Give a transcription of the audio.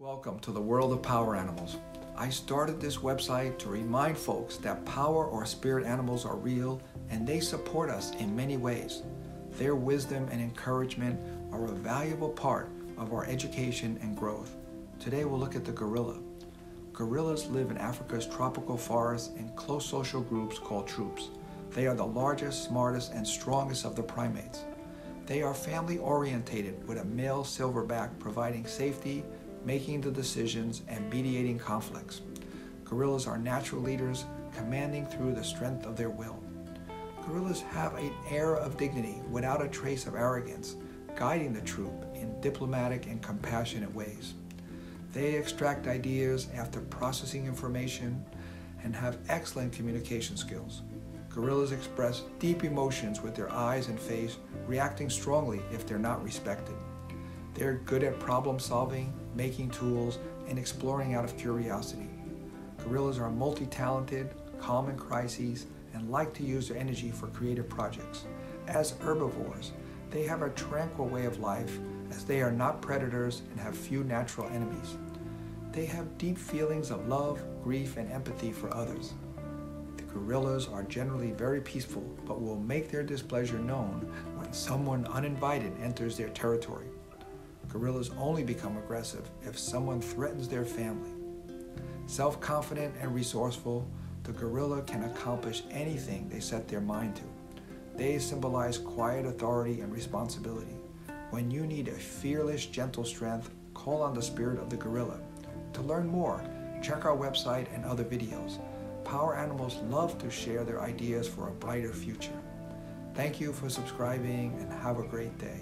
Welcome to the world of power animals. I started this website to remind folks that power or spirit animals are real and they support us in many ways. Their wisdom and encouragement are a valuable part of our education and growth. Today we'll look at the gorilla. Gorillas live in Africa's tropical forests in close social groups called troops. They are the largest, smartest, and strongest of the primates. They are family orientated with a male silverback providing safety making the decisions, and mediating conflicts. Gorillas are natural leaders, commanding through the strength of their will. Gorillas have an air of dignity without a trace of arrogance, guiding the troop in diplomatic and compassionate ways. They extract ideas after processing information and have excellent communication skills. Gorillas express deep emotions with their eyes and face, reacting strongly if they're not respected. They're good at problem solving, making tools, and exploring out of curiosity. Gorillas are multi talented, calm in crises, and like to use their energy for creative projects. As herbivores, they have a tranquil way of life as they are not predators and have few natural enemies. They have deep feelings of love, grief, and empathy for others. The gorillas are generally very peaceful but will make their displeasure known when someone uninvited enters their territory. Gorillas only become aggressive if someone threatens their family. Self confident and resourceful, the gorilla can accomplish anything they set their mind to. They symbolize quiet authority and responsibility. When you need a fearless, gentle strength, call on the spirit of the gorilla. To learn more, check our website and other videos. Power animals love to share their ideas for a brighter future. Thank you for subscribing and have a great day.